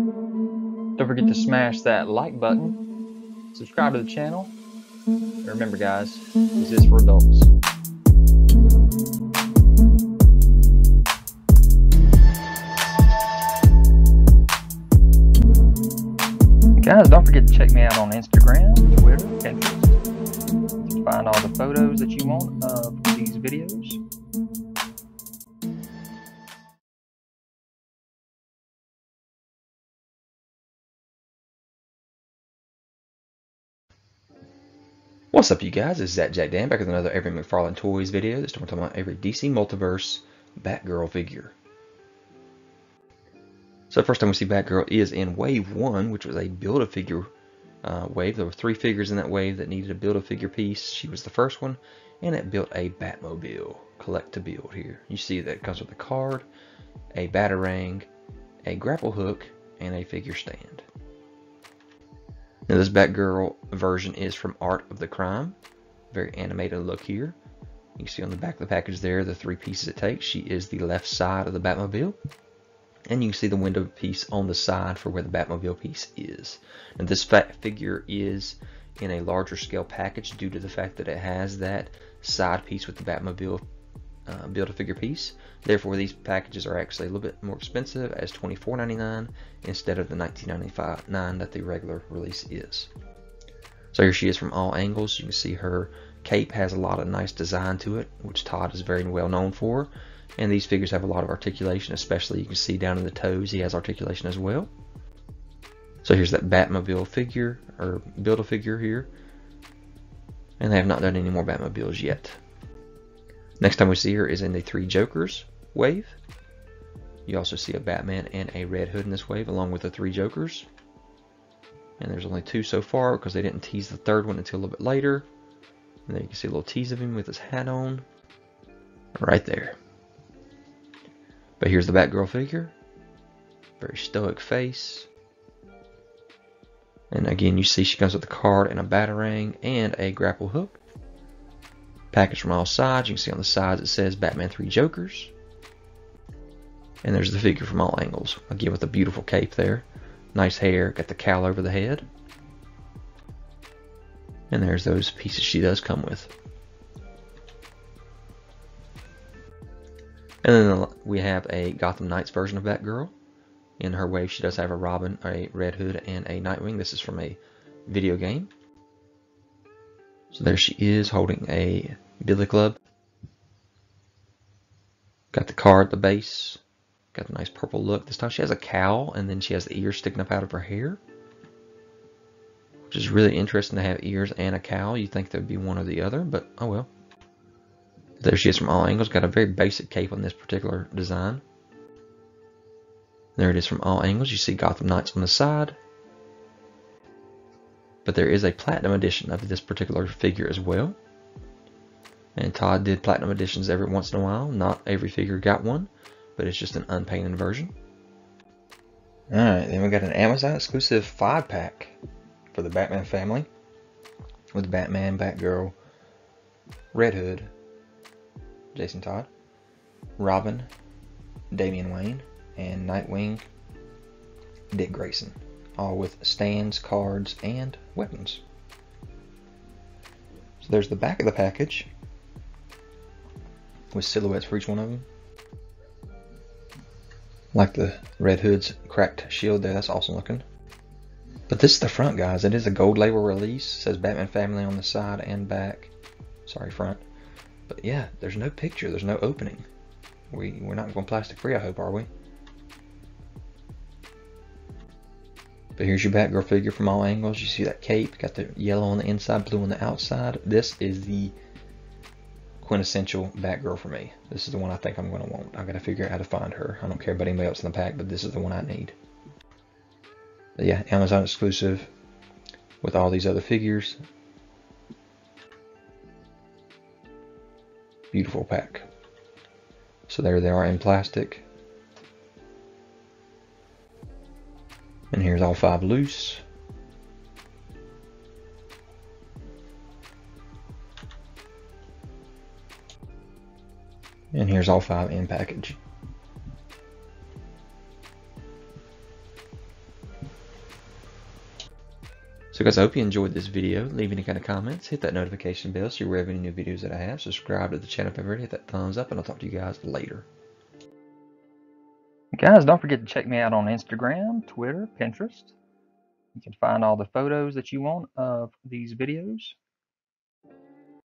Don't forget to smash that like button, subscribe to the channel, and remember guys, this is for adults. Guys, don't forget to check me out on Instagram, Twitter, to find all the photos that you want of these videos. What's up you guys, it's ZacJacDan back with another Avery McFarlane Toys video. This time we're talking about every DC Multiverse Batgirl figure. So the first time we see Batgirl is in Wave 1, which was a Build-A-Figure uh, wave. There were three figures in that wave that needed a Build-A-Figure piece. She was the first one, and it built a Batmobile. Collect to build here. You see that it comes with a card, a Batarang, a grapple hook, and a figure stand. Now this Batgirl version is from Art of the Crime. Very animated look here. You can see on the back of the package there the three pieces it takes. She is the left side of the Batmobile. And you can see the window piece on the side for where the Batmobile piece is. Now this figure is in a larger scale package due to the fact that it has that side piece with the Batmobile uh, Build-A-Figure piece. Therefore, these packages are actually a little bit more expensive as $24.99 instead of the $19.99 that the regular release is. So here she is from all angles. You can see her cape has a lot of nice design to it, which Todd is very well known for. And these figures have a lot of articulation, especially you can see down in the toes, he has articulation as well. So here's that Batmobile figure, or Build-A-Figure here. And they have not done any more Batmobiles yet. Next time we see her is in the Three Jokers wave. You also see a Batman and a Red Hood in this wave, along with the Three Jokers. And there's only two so far because they didn't tease the third one until a little bit later. And there you can see a little tease of him with his hat on. Right there. But here's the Batgirl figure. Very stoic face. And again, you see she comes with a card and a batarang and a grapple hook. Package from all sides. You can see on the sides it says Batman 3 Jokers. And there's the figure from all angles. Again with a beautiful cape there. Nice hair. Got the cowl over the head. And there's those pieces she does come with. And then we have a Gotham Knights version of Batgirl. In her wave, she does have a Robin, a Red Hood, and a Nightwing. This is from a video game. So there she is holding a billy club. Got the car at the base. Got a nice purple look. This time she has a cowl and then she has the ears sticking up out of her hair. Which is really interesting to have ears and a cowl. You think there'd be one or the other, but oh well. There she is from all angles. Got a very basic cape on this particular design. There it is from all angles. You see Gotham Knights on the side. But there is a platinum edition of this particular figure as well. And Todd did platinum editions every once in a while. Not every figure got one, but it's just an unpainted version. Alright, then we got an Amazon exclusive 5 pack for the Batman family. With Batman, Batgirl, Red Hood, Jason Todd, Robin, Damian Wayne, and Nightwing, Dick Grayson all with stands, cards, and weapons. So there's the back of the package with silhouettes for each one of them. Like the Red Hood's cracked shield there, that's awesome looking. But this is the front, guys. It is a gold label release. It says Batman Family on the side and back. Sorry, front. But yeah, there's no picture. There's no opening. We, we're not going plastic free, I hope, are we? But here's your Batgirl figure from all angles. You see that cape, got the yellow on the inside, blue on the outside. This is the quintessential Batgirl for me. This is the one I think I'm going to want. i got to figure out how to find her. I don't care about anybody else in the pack, but this is the one I need. But yeah, Amazon exclusive with all these other figures. Beautiful pack. So there they are in plastic. And here's all five loose. And here's all five in package. So guys, I hope you enjoyed this video. Leave any kind of comments, hit that notification bell so you're aware of any new videos that I have. Subscribe to the channel if you've already, hit that thumbs up, and I'll talk to you guys later. Guys, don't forget to check me out on Instagram, Twitter, Pinterest. You can find all the photos that you want of these videos.